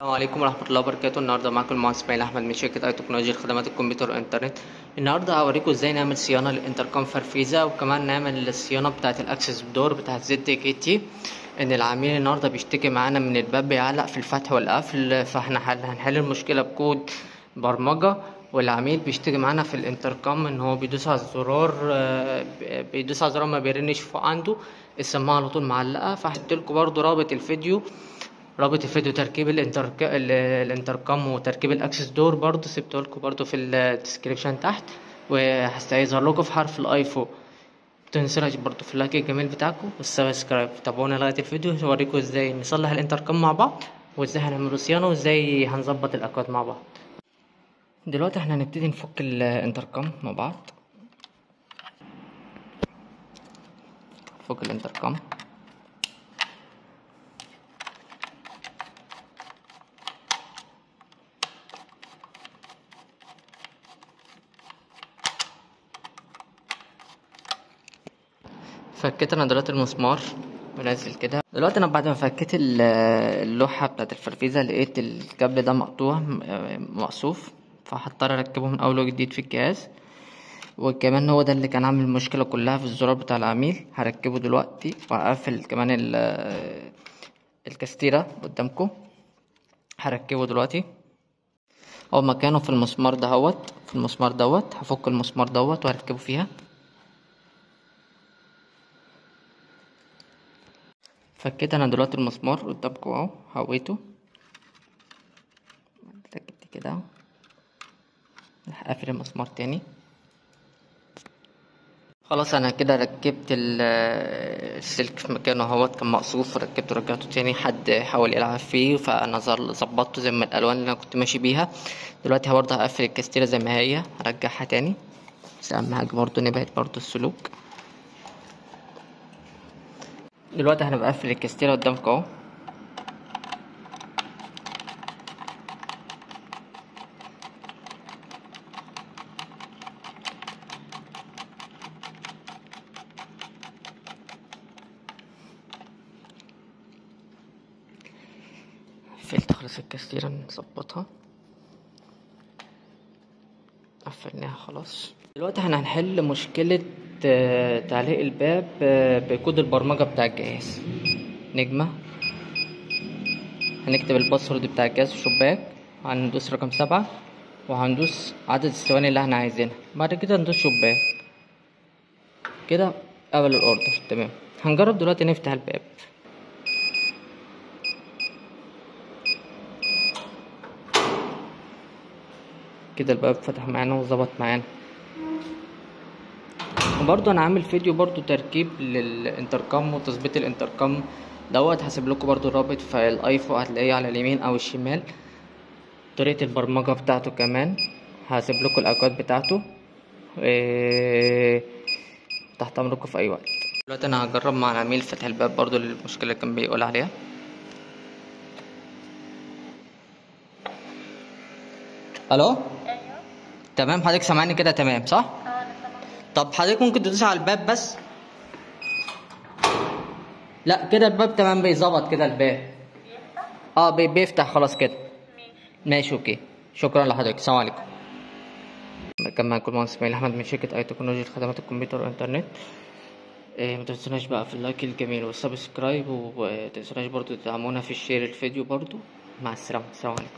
السلام عليكم ورحمة الله وبركاته. النهاردة معاكم المهندس إسماعيل أحمد من شركة أي تكنولوجيا خدمات الكمبيوتر والإنترنت. النهاردة هوريكم إزاي نعمل صيانة لل intercom Farfisa وكمان نعمل الصيانة بتاعة ال access door بتاعة ZKT إن العميل النهاردة بيشتكي معانا من الباب بيعلق في الفتح والقفل فإحنا حل هنحل المشكلة بكود برمجة والعميل بيشتكي معانا في الانتركم إن هو بيدوس على الزرار آه، بيدوس على الزرار ما بيرنش فوق عنده السماعة على طول معلقة. فهحطلكوا برضو رابط الفيديو. رابط الفيديو تركيب ال interc... ال- الانتركم وتركيب ال access door برضو سبته لكم برضو في ال description تحت وهيظهر لكم في حرف ال i فوق. متنسوش برضو في ال like الجميل بتاعكم وال subscribe. تابعونا لغاية الفيديو هوريكم إزاي نصلح الانتركم مع بعض وازاي هنعمله صيانه وازاي هنظبط الاكواد مع بعض. دلوقتي إحنا هنبتدي نفك الانتركم مع بعض. فك الانتركم. فكيت أنا دلوقتي المسمار ونازل كده. دلوقتي أنا بعد ما فكيت ال- اللوحة بتاعت الفرفيزه لقيت الكابل ده مقطوع مقصوف فهضطر اركبه من أول وجديد في الجهاز. وكمان هو ده اللي كان عامل المشكلة كلها في الزرار بتاع العميل. هركبه دلوقتي وهقفل كمان ال- الكاستيرة قدامكم. هركبه دلوقتي. هو مكانه في المسمار دهوت في المسمار دوت. هفك المسمار دوت وهركبه فيها. فكيت أنا دلوقتي المسمار قدامكم اهو هويته. ركبت كده اقفل المسمار تاني. خلاص أنا كده ركبت ال- السلك في مكانه اهوت كان مقصوف وركبته رجعته تاني. حد حاول يلعب فيه فانا ظبطته زي ما الالوان اللي أنا كنت ماشي بيها. دلوقتي برضه هقفل الكاستيرة زي ما هي هرجعها تاني. بس أهم حاجة برضه نبعد برضه السلوك. دلوقتي هنبقى قافل الكاستيرة قدامكم اهو. قفلت خلاص الكاستيرة نظبطها. قفلناها خلاص. دلوقتي إحنا هنحل مشكلة تعليق الباب آه، بكود البرمجة بتاع الجهاز. نجمة. هنكتب الباسورد بتاع الجهاز الشباك هندوس رقم سبعة. وهندوس عدد الثواني اللي إحنا عايزينها. بعد كده ندوس شباك. كده قبل الأوردر. تمام. هنجرب دلوقتي نفتح الباب. كده الباب فتح معانا وظبط معانا. وبرضه أنا عامل فيديو برضه تركيب للانتركم وتظبيط الانتركم دوت. هسيب لكم برضه الرابط في الآيفون هتلاقيه على اليمين أو الشمال. طريقة البرمجة بتاعته كمان هسيب لكم الأكواد بتاعته إيه... تحت أمركم في أي وقت. دلوقتي أنا هجرب مع العميل فتح الباب برضه للمشكلة اللي كان بيقول عليها. ألو؟ أيوه. تمام حضرتك سامعني كده؟ تمام صح؟ طب حضرتك ممكن تدوس على الباب بس؟ لا كده الباب تمام بيظبط كده الباب. آه بي- بيفتح خلاص كده. ماشي okay. شكرا لحضرتك. السلام عليكم. كان معاكم المهندس إسماعيل أحمد من شركة آي تكنولوجيا خدمات الكمبيوتر والإنترنت. إيه ما تنسوناش بقى في ال like الجميل وال subscribe وما تنسوناش برضو تدعمونا في ال share الفيديو برضو. مع السلامة. السلام عليكم.